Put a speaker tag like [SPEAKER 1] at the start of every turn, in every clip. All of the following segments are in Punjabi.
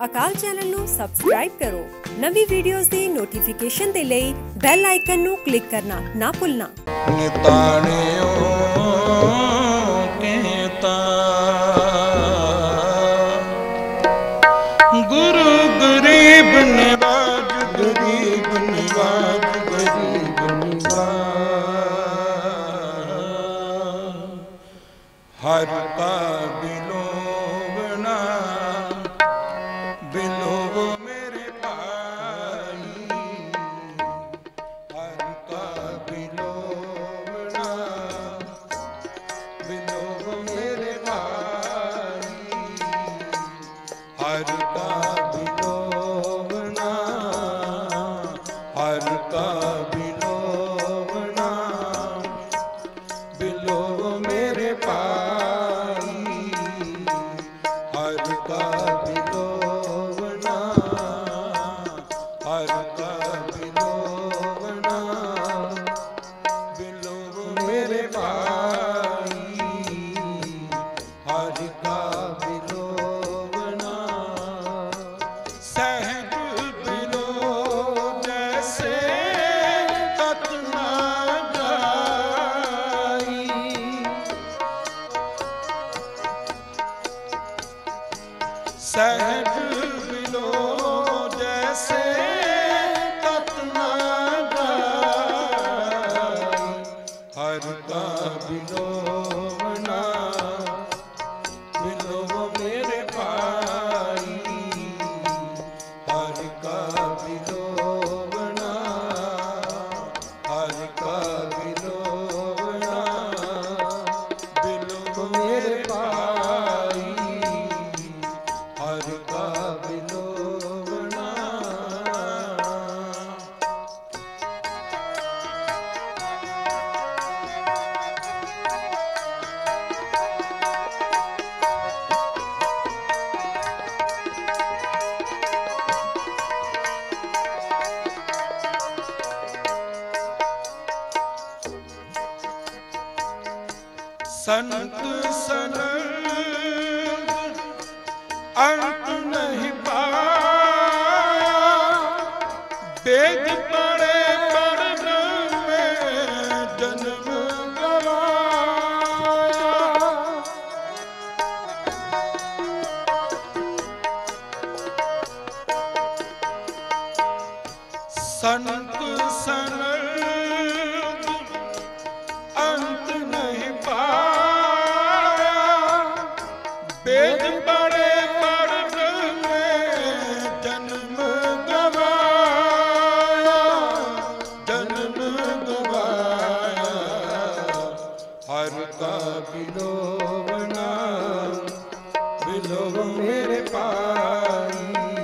[SPEAKER 1] ਅਕਾਲ ਚੈਨਲ ਨੂੰ ਸਬਸਕ੍ਰਾਈਬ ਕਰੋ। ਨਵੀਂ ਵੀਡੀਓਜ਼ ਦੀ ਨੋਟੀਫਿਕੇਸ਼ਨ ਦੇ ਲਈ ਬੈਲ ਆਈਕਨ ਨੂੰ ਕਲਿੱਕ ਕਰਨਾ ਨਾ ਭੁੱਲਣਾ।
[SPEAKER 2] Martin ਸੰਤ ਸਨ। ਅੰਤ ਨਹੀਂ ਪਾਇਆ। ਬੇਦ ਪਾ ਤਾ ਬਿਲੋਵਣਾ ਬਿਲੋਵ ਮੇਰੇ ਪਾਈ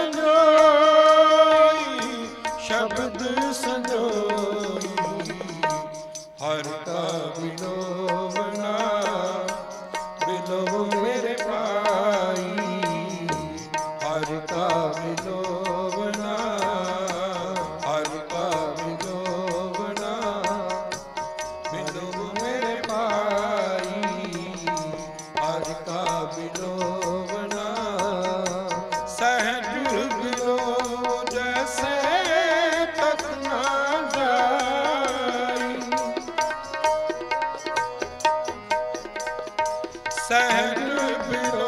[SPEAKER 2] ਸੰਜੋਈ, ਸ਼ਬਦ ਸੰਜੋਈ, ਹਰ ਤਾ ਬਿਲੋਵਨਾ ਬਿਲੋਵ ਮੇਰੇ ਪਾਈ ਹਰ ਤਾ ਬਿਲੋਵਨਾ ਹਰ ਤਾ ਬਿਲੋਵਨਾ ਬਿਲੋਵ Thank you.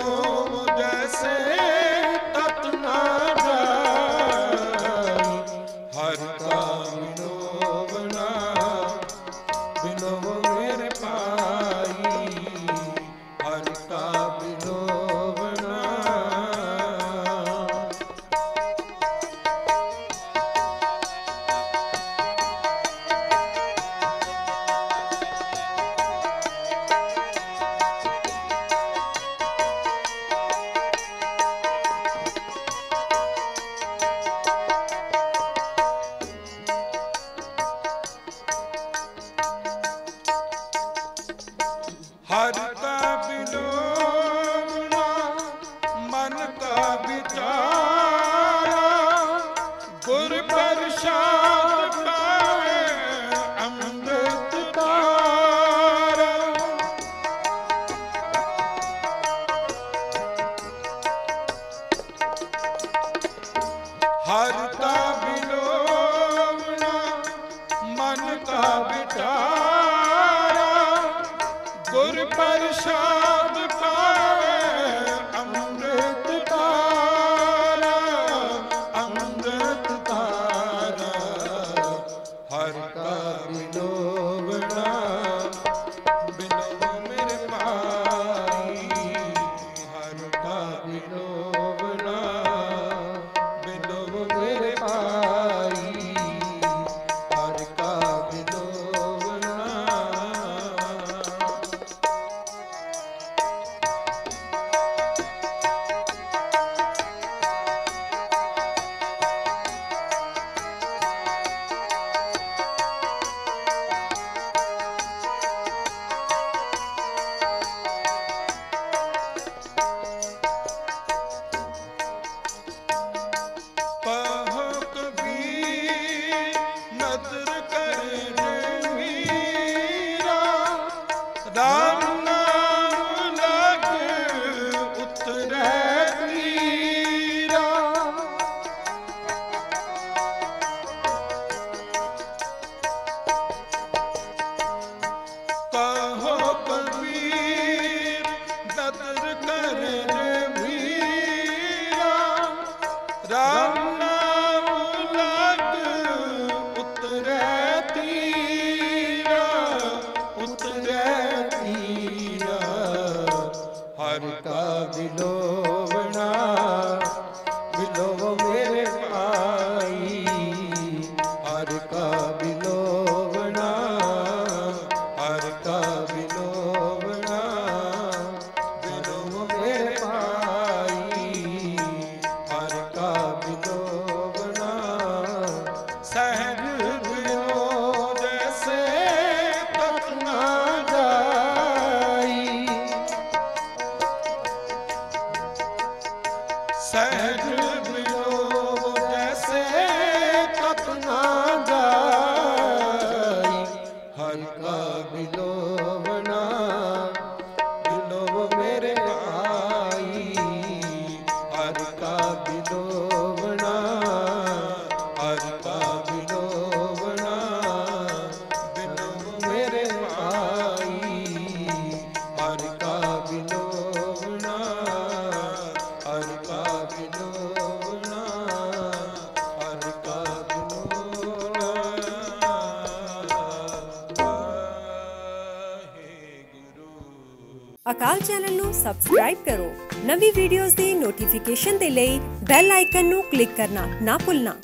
[SPEAKER 2] गुरु पा Saddam
[SPEAKER 1] ਅਕਾਲ ਚੈਨਲ ਨੂੰ ਸਬਸਕ੍ਰਾਈਬ ਕਰੋ। ਨਵੀਂ ਵੀਡੀਓਜ਼ ਦੀ ਨੋਟੀਫਿਕੇਸ਼ਨ ਦੇ ਲਈ ਬੈਲ ਆਈਕਨ ਨੂੰ ਕਲਿੱਕ ਕਰਨਾ ਨਾ ਭੁੱਲਣਾ।